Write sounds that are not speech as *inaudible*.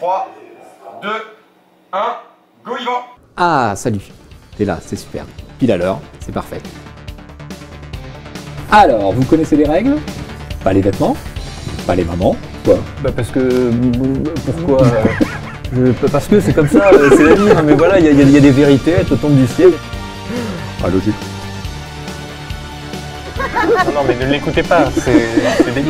3, 2, 1, go Yvan Ah, salut. T'es là, c'est super. Pile à l'heure, c'est parfait. Alors, vous connaissez les règles? Pas les vêtements, pas les mamans, quoi? Bah parce que... Euh, pourquoi euh, *laughs* je- Parce que c'est comme ça, euh, c'est la vie, hein, mais voilà, il y, a- des vérités, elles te tombent du ciel. Ah, logique. Non, mais ne l'écoutez pas, c'est c'est.